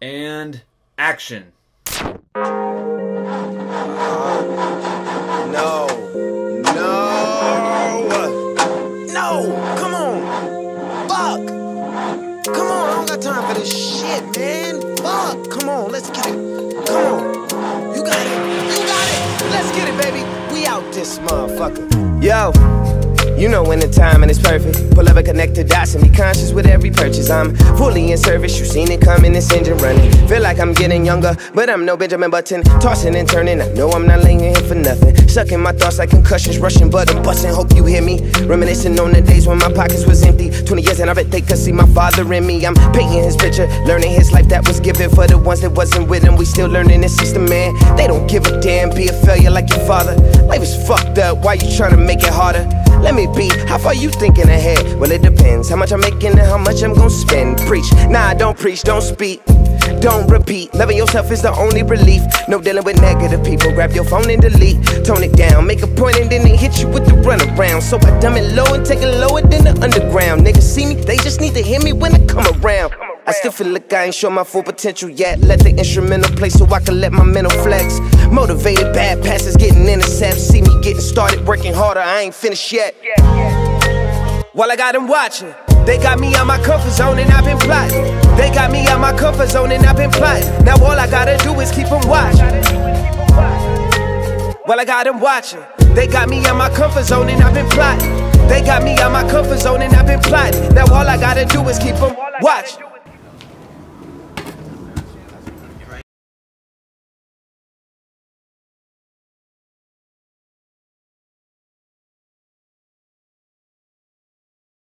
And action. No. No. No. Come on. Fuck. Come on. I don't got time for this shit, man. Fuck. Come on. Let's get it. Come on. You got it. You got it. Let's get it, baby. We out this motherfucker. Yo. You know when the timing is perfect. Up dots and be conscious with every purchase. I'm fully in service. You seen it coming, this engine running. Feel like I'm getting younger, but I'm no Benjamin Button. Tossing and turning, I know I'm not laying here for nothing. Sucking my thoughts like concussions, rushing, but I'm busting. Hope you hear me. Reminiscing on the days when my pockets was empty. 20 years and I bet they could see my father in me. I'm painting his picture, learning his life that was given for the ones that wasn't with him. We still learning this system, man. They don't give a damn, be a failure like your father. Life is fucked up, why you trying to make it harder? Let me be, how far you thinking ahead? Well, it depends how much I'm making and how much I'm gonna spend. Preach, nah, don't preach, don't speak. Don't repeat, loving yourself is the only relief. No dealing with negative people. Grab your phone and delete. Tone it down, make a point and then they hit you with the runaround. So I dumb it low and take it lower than the underground. Niggas see me, they just need to hear me when I come around. I still feel like I ain't show my full potential yet. Let the instrumental play so I can let my mental flex. Motivated, bad passes getting intercepts. See me getting started, working harder. I ain't finished yet. While I got them watching, they got me out my comfort zone and I've been plotting. They got me out my comfort zone and I've been plotting. Now all I gotta do is keep them watching. While I got them watching, they got me out my comfort zone and I've been plotting. They got me out my comfort zone and I've been plotting. Now all I gotta do is keep them watching.